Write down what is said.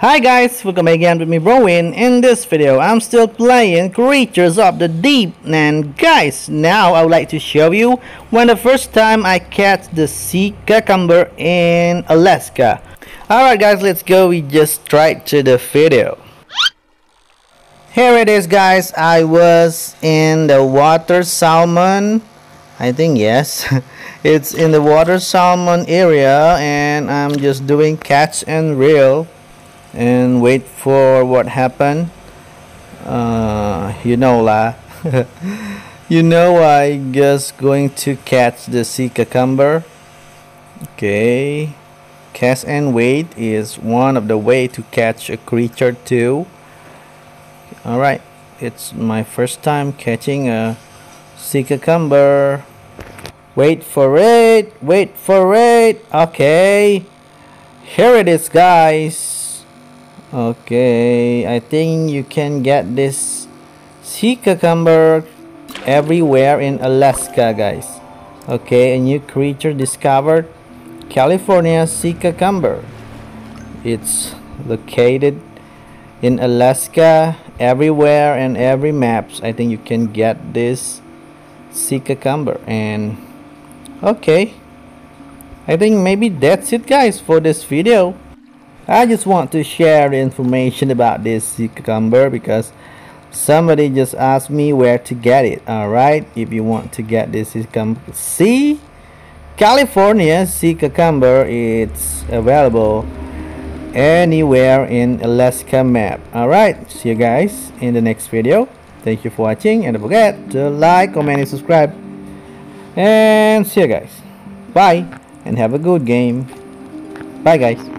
Hi guys, welcome again with me Browind. In this video, I'm still playing Creatures of the Deep and guys, now I would like to show you when the first time I catch the sea cucumber in Alaska. Alright guys, let's go, we just straight to the video. Here it is guys, I was in the water salmon, I think yes. it's in the water salmon area and I'm just doing catch and reel and wait for what happened. Uh, you know lah. You know I just going to catch the sea cucumber. Okay. Cast and wait is one of the way to catch a creature too. Alright. It's my first time catching a sea cucumber. Wait for it. Wait for it. Okay. Here it is guys okay I think you can get this sea cucumber everywhere in Alaska guys. Okay a new creature discovered California sea cucumber. It's located in Alaska everywhere and every maps. I think you can get this sea cucumber and okay. I think maybe that's it guys for this video I just want to share the information about this cucumber because somebody just asked me where to get it alright? If you want to get this cucumber see? California sea cucumber it's available anywhere in Alaska map alright? See you guys in the next video. Thank you for watching and don't forget to like comment and subscribe. And see you guys. Bye and have a good game. Bye guys